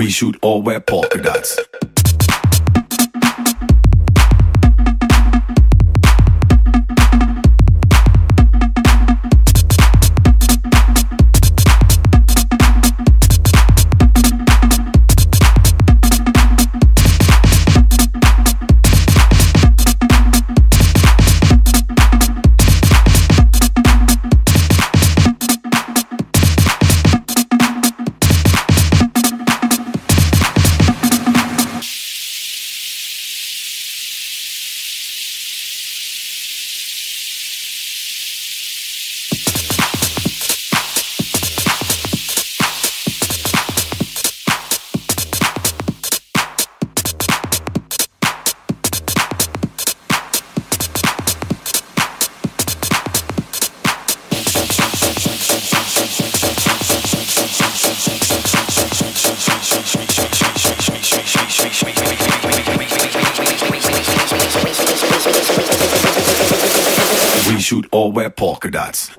We shoot all wear polka dots. Shoot all wear polka dots.